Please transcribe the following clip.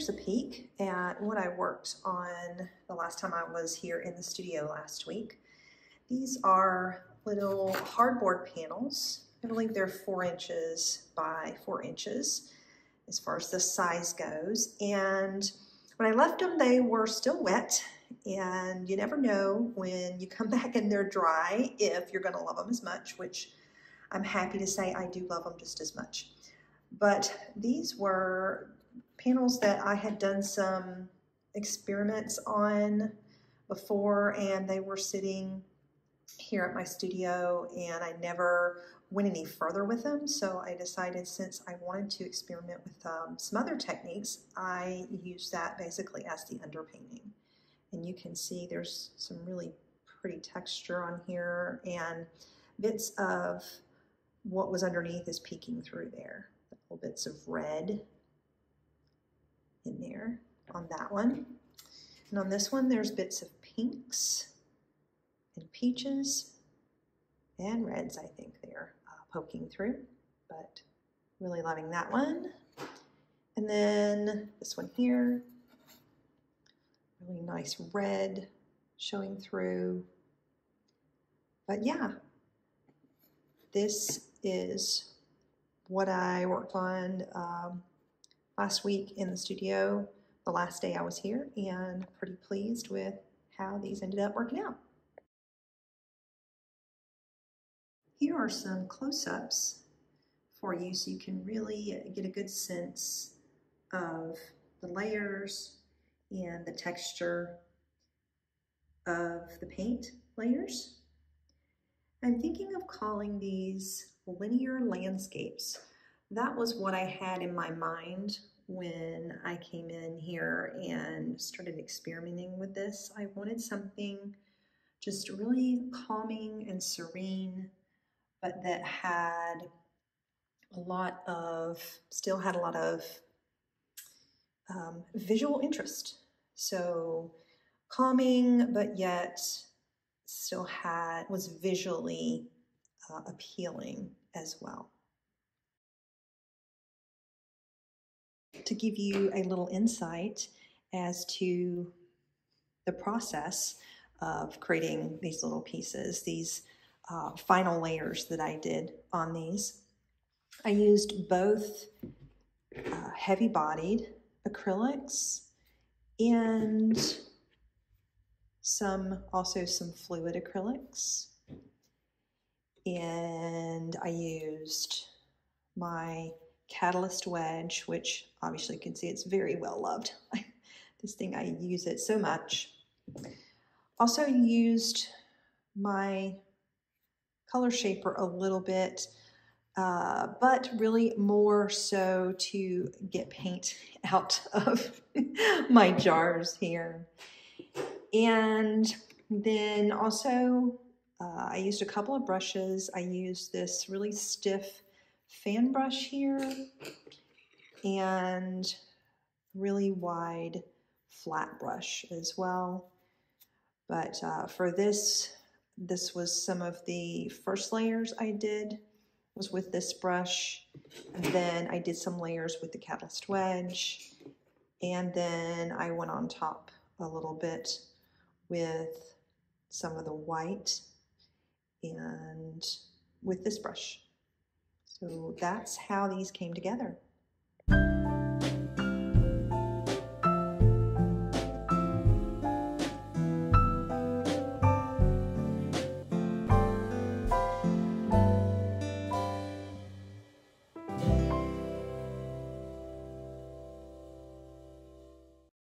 here's a peek at what I worked on the last time I was here in the studio last week. These are little hardboard panels. I believe they're four inches by four inches as far as the size goes. And when I left them, they were still wet and you never know when you come back and they're dry if you're gonna love them as much, which I'm happy to say I do love them just as much. But these were panels that I had done some experiments on before and they were sitting here at my studio and I never went any further with them. So I decided since I wanted to experiment with um, some other techniques I used that basically as the underpainting. And you can see there's some really pretty texture on here and bits of what was underneath is peeking through there. Little bits of red in there on that one. And on this one, there's bits of pinks and peaches and reds, I think they're uh, poking through, but really loving that one. And then this one here, really nice red showing through. But yeah, this is what I worked on um, last week in the studio, the last day I was here, and pretty pleased with how these ended up working out. Here are some close-ups for you so you can really get a good sense of the layers and the texture of the paint layers. I'm thinking of calling these linear landscapes. That was what I had in my mind when I came in here and started experimenting with this. I wanted something just really calming and serene, but that had a lot of, still had a lot of um, visual interest. So calming, but yet still had, was visually uh, appealing as well. To give you a little insight as to the process of creating these little pieces, these uh, final layers that I did on these, I used both uh, heavy bodied acrylics and some also some fluid acrylics. And I used my Catalyst Wedge, which obviously you can see it's very well loved. this thing, I use it so much. Also used my color shaper a little bit, uh, but really more so to get paint out of my jars here. And then also uh, I used a couple of brushes. I used this really stiff fan brush here and really wide flat brush as well. But uh, for this, this was some of the first layers I did was with this brush. And then I did some layers with the Catalyst Wedge. And then I went on top a little bit with some of the white and with this brush. So that's how these came together.